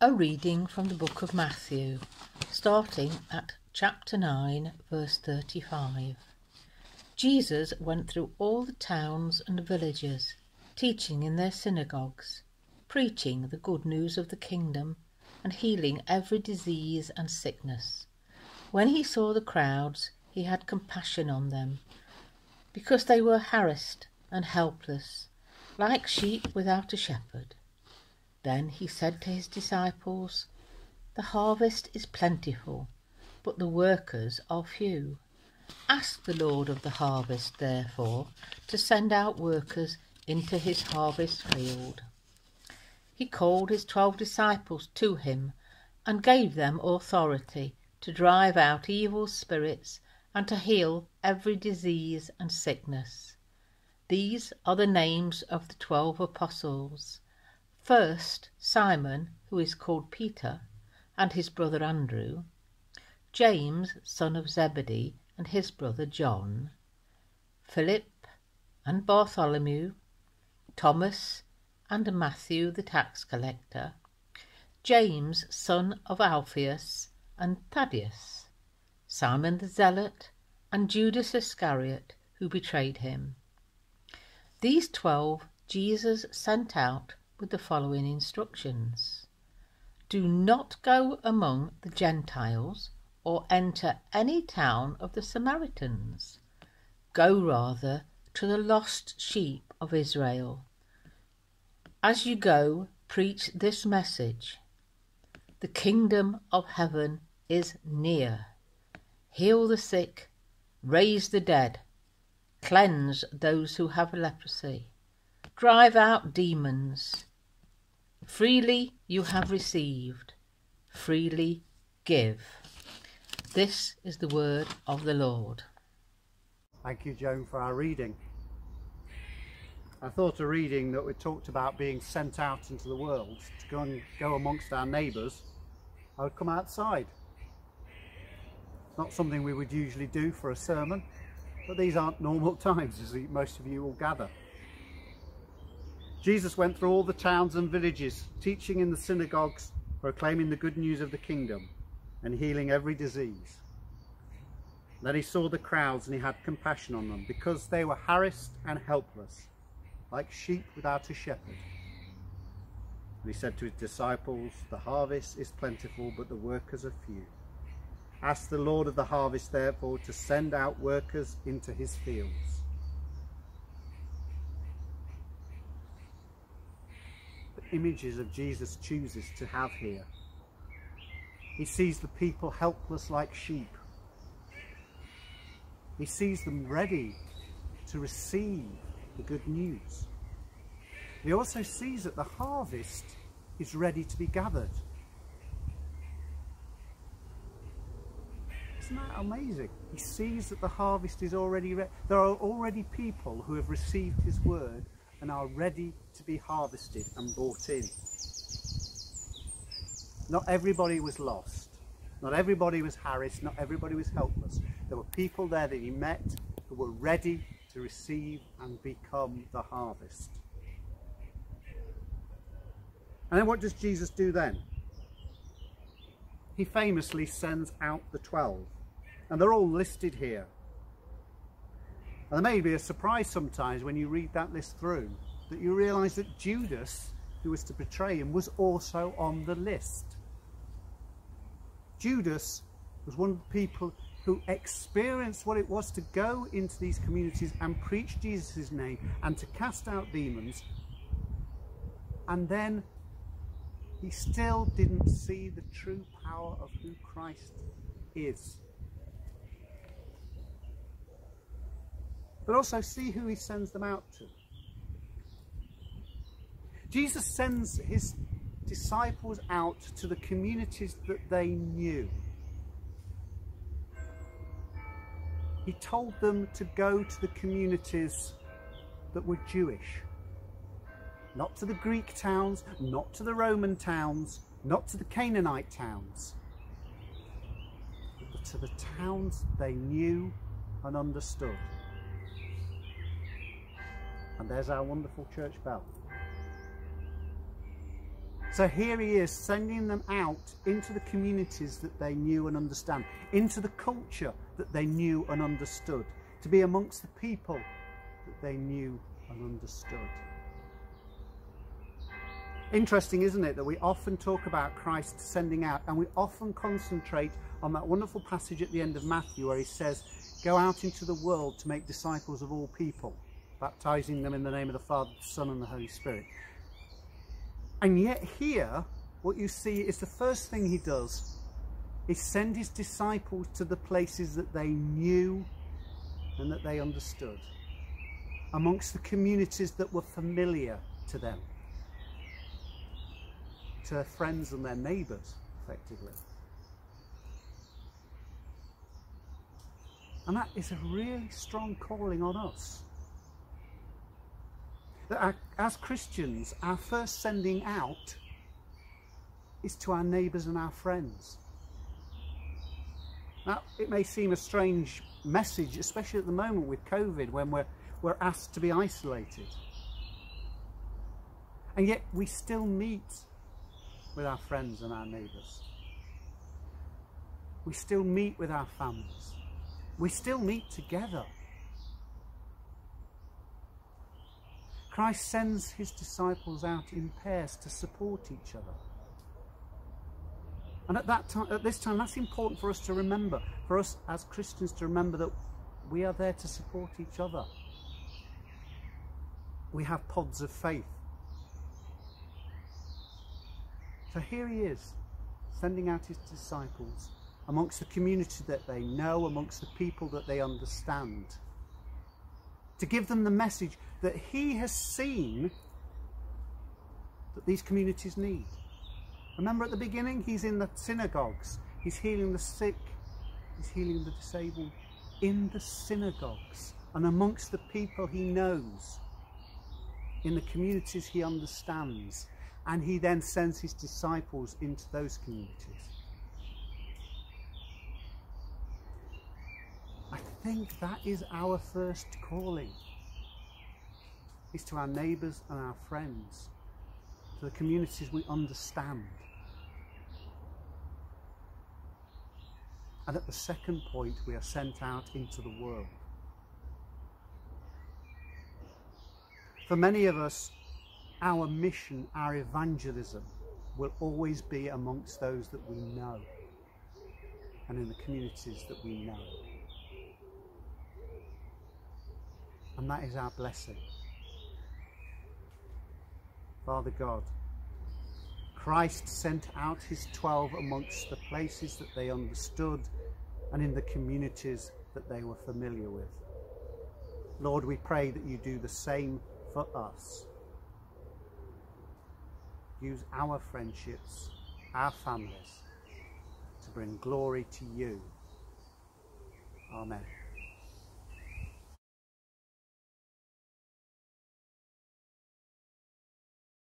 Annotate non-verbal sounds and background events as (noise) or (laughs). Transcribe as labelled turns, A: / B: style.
A: A reading from the book of Matthew, starting at chapter 9, verse 35. Jesus went through all the towns and villages, teaching in their synagogues, preaching the good news of the kingdom, and healing every disease and sickness. When he saw the crowds, he had compassion on them, because they were harassed and helpless, like sheep without a shepherd. Then he said to his disciples, The harvest is plentiful, but the workers are few. Ask the Lord of the harvest, therefore, to send out workers into his harvest field. He called his twelve disciples to him and gave them authority to drive out evil spirits and to heal every disease and sickness. These are the names of the twelve apostles. First, Simon, who is called Peter, and his brother Andrew, James, son of Zebedee, and his brother John, Philip and Bartholomew, Thomas and Matthew the tax collector, James, son of Alphaeus, and Thaddeus, Simon the zealot, and Judas Iscariot, who betrayed him. These twelve Jesus sent out with the following instructions Do not go among the Gentiles or enter any town of the Samaritans. Go rather to the lost sheep of Israel. As you go, preach this message The kingdom of heaven is near. Heal the sick, raise the dead, cleanse those who have leprosy, drive out demons. Freely you have received, freely give. This is the word of the Lord.
B: Thank you, Joan, for our reading. I thought a reading that we talked about being sent out into the world to go and go amongst our neighbours, I would come outside. It's not something we would usually do for a sermon, but these aren't normal (laughs) times, as most of you will gather. Jesus went through all the towns and villages, teaching in the synagogues, proclaiming the good news of the kingdom and healing every disease. Then he saw the crowds and he had compassion on them because they were harassed and helpless, like sheep without a shepherd. And he said to his disciples, The harvest is plentiful, but the workers are few. Ask the Lord of the harvest, therefore, to send out workers into his fields. The images of Jesus chooses to have here he sees the people helpless like sheep. He sees them ready to receive the good news. He also sees that the harvest is ready to be gathered. Isn't that amazing? He sees that the harvest is already ready. There are already people who have received his word and are ready to be harvested and brought in. Not everybody was lost. Not everybody was harassed. Not everybody was helpless. There were people there that he met who were ready to receive and become the harvest. And then what does Jesus do then? He famously sends out the 12. And they're all listed here. And there may be a surprise sometimes when you read that list through that you realise that Judas, who was to betray him, was also on the list. Judas was one of the people who experienced what it was to go into these communities and preach Jesus' name and to cast out demons. And then he still didn't see the true power of who Christ is. But also see who he sends them out to. Jesus sends his disciples out to the communities that they knew. He told them to go to the communities that were Jewish. Not to the Greek towns, not to the Roman towns, not to the Canaanite towns, but to the towns they knew and understood. And there's our wonderful church bell. So here he is sending them out into the communities that they knew and understand, into the culture that they knew and understood, to be amongst the people that they knew and understood. Interesting, isn't it, that we often talk about Christ sending out and we often concentrate on that wonderful passage at the end of Matthew where he says, Go out into the world to make disciples of all people, baptizing them in the name of the Father, the Son, and the Holy Spirit. And yet, here, what you see is the first thing he does is send his disciples to the places that they knew and that they understood, amongst the communities that were familiar to them to their friends and their neighbours, effectively. And that is a really strong calling on us. That our, as Christians, our first sending out is to our neighbours and our friends. Now, it may seem a strange message, especially at the moment with COVID, when we're, we're asked to be isolated. And yet we still meet with our friends and our neighbours. We still meet with our families. We still meet together. Christ sends his disciples out in pairs to support each other. And at that time, at this time, that's important for us to remember, for us as Christians to remember that we are there to support each other. We have pods of faith So here he is, sending out his disciples amongst the community that they know, amongst the people that they understand, to give them the message that he has seen that these communities need. Remember at the beginning, he's in the synagogues, he's healing the sick, he's healing the disabled in the synagogues and amongst the people he knows, in the communities he understands and he then sends his disciples into those communities. I think that is our first calling. Is to our neighbours and our friends, to the communities we understand. And at the second point, we are sent out into the world. For many of us, our mission, our evangelism will always be amongst those that we know and in the communities that we know. And that is our blessing. Father God, Christ sent out his 12 amongst the places that they understood and in the communities that they were familiar with. Lord, we pray that you do the same for us use our friendships, our families, to bring glory to you. Amen.